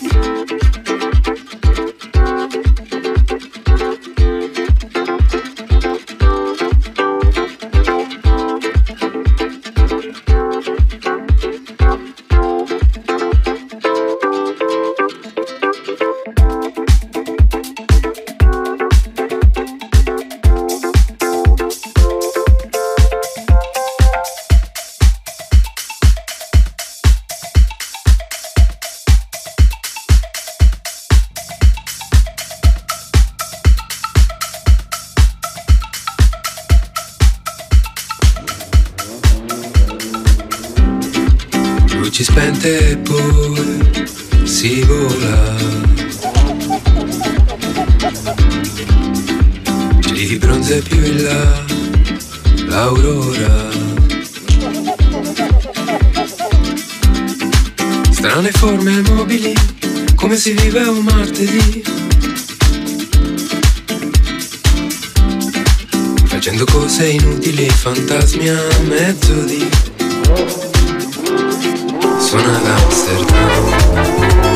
Yeah. Cose inutili, fantasmi a mezzo di Suona ad Amsterdam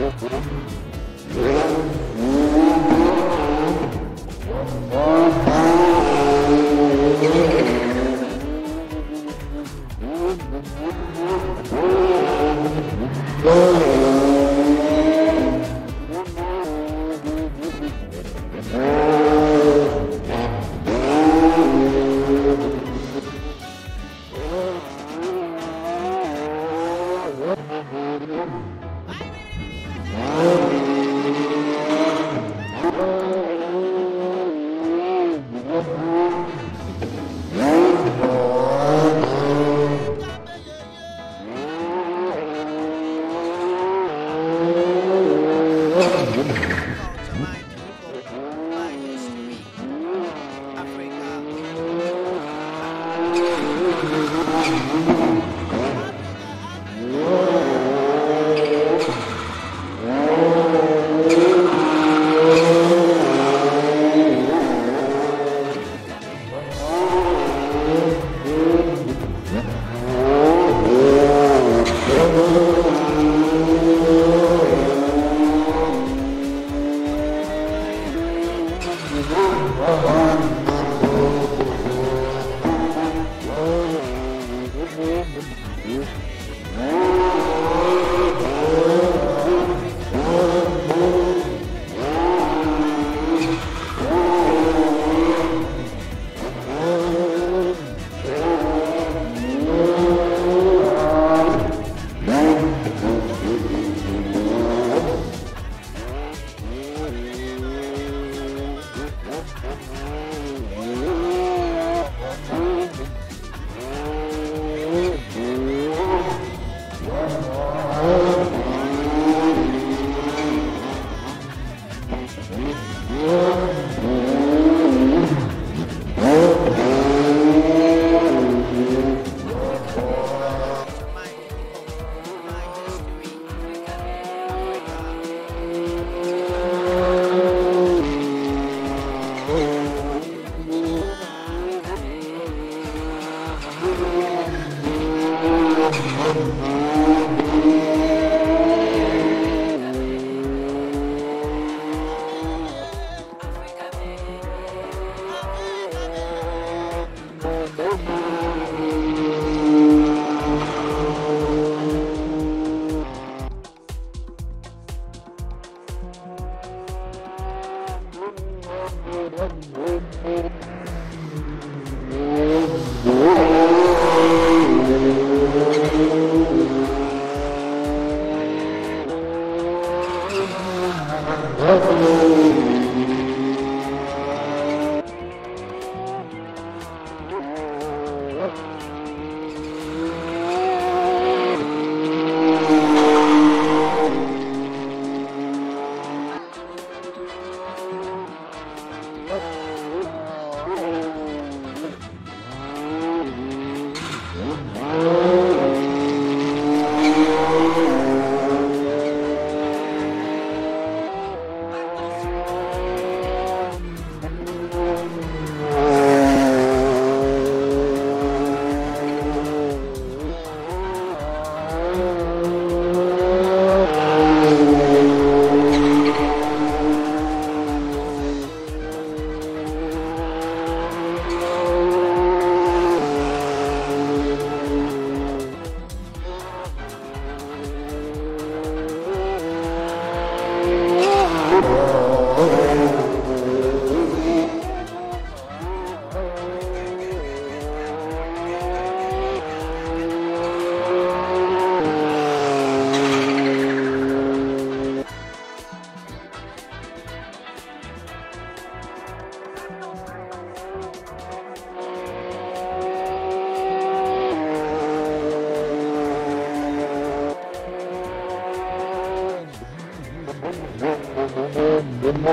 Yeah.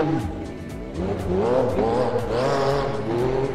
Oh, oh, oh, oh, oh.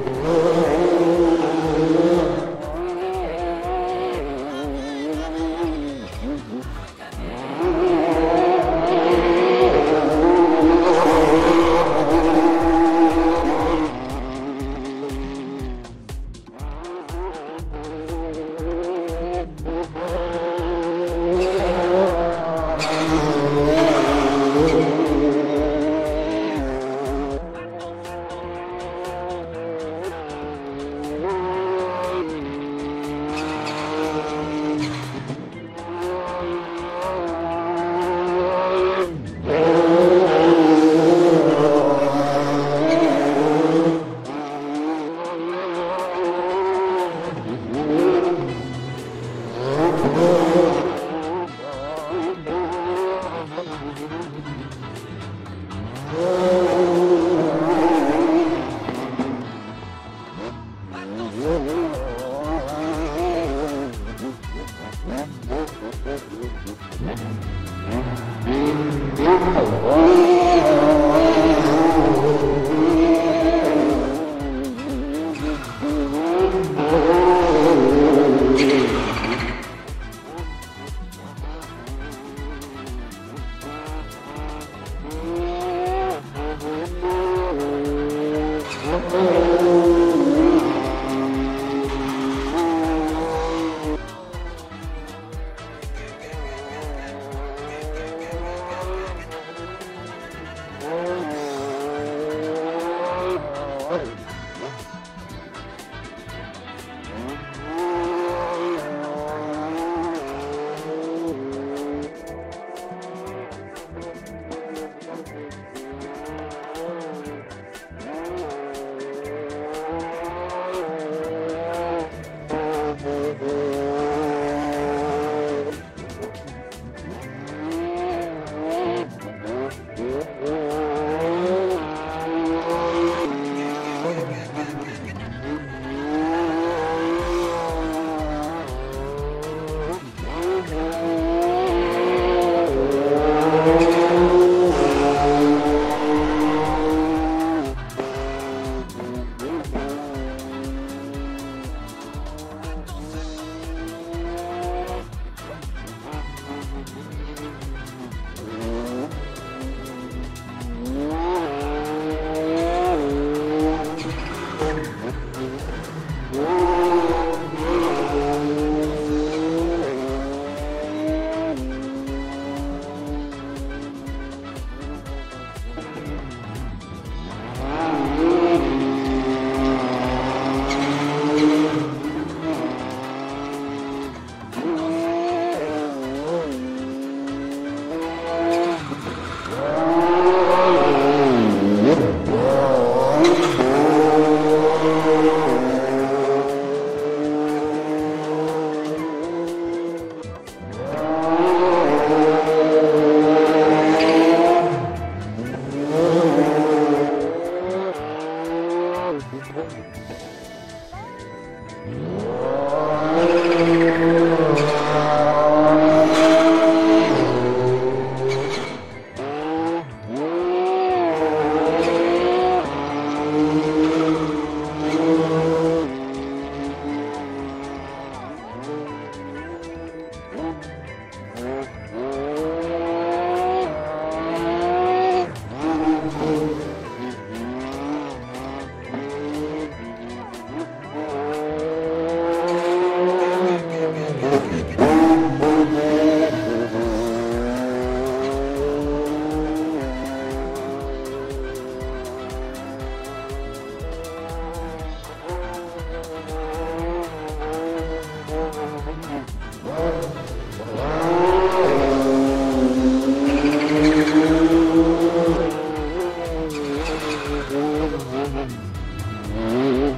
Thank you.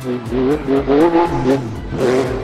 Thank you.